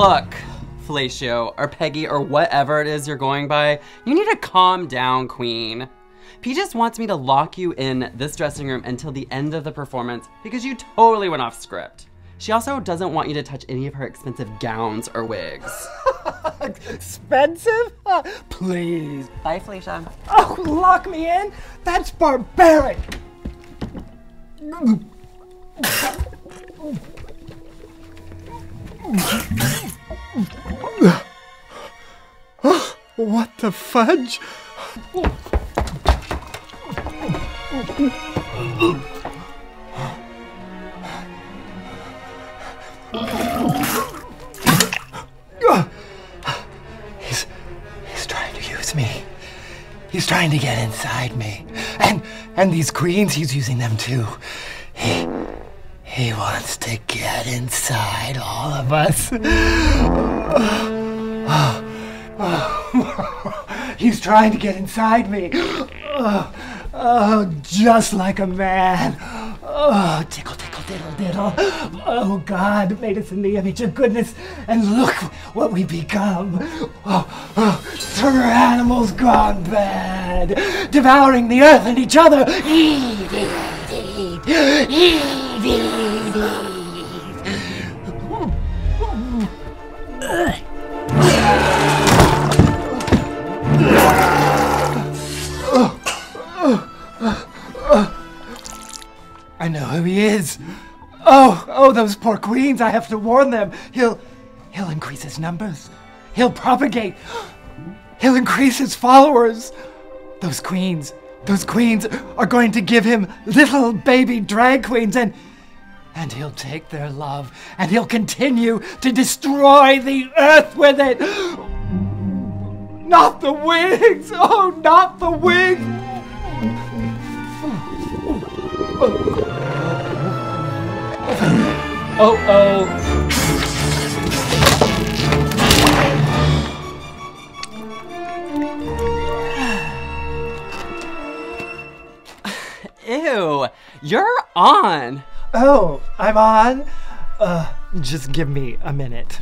Look, Fellatio, or Peggy, or whatever it is you're going by, you need to calm down, Queen. P just wants me to lock you in this dressing room until the end of the performance because you totally went off script. She also doesn't want you to touch any of her expensive gowns or wigs. Expensive? Uh, please. Bye, Felicia. Oh, lock me in? That's barbaric. the fudge? He's he's trying to use me. He's trying to get inside me. And and these queens, he's using them too. He he wants to get inside all of us. He's trying to get inside me. Oh, oh, just like a man. Oh, tickle, tickle, diddle, diddle. Oh, God made us in the image of goodness, and look what we become. Oh, oh, animals gone bad, devouring the earth and each other. Eat, eat, eat, eat, eat, eat. I know who he is. Oh, oh, those poor queens. I have to warn them. He'll he'll increase his numbers. He'll propagate. He'll increase his followers. Those queens, those queens are going to give him little baby drag queens and and he'll take their love and he'll continue to destroy the earth with it. Not the wigs! Oh, not the wigs! Oh, oh. Ew, you're on. Oh, I'm on? Uh, just give me a minute.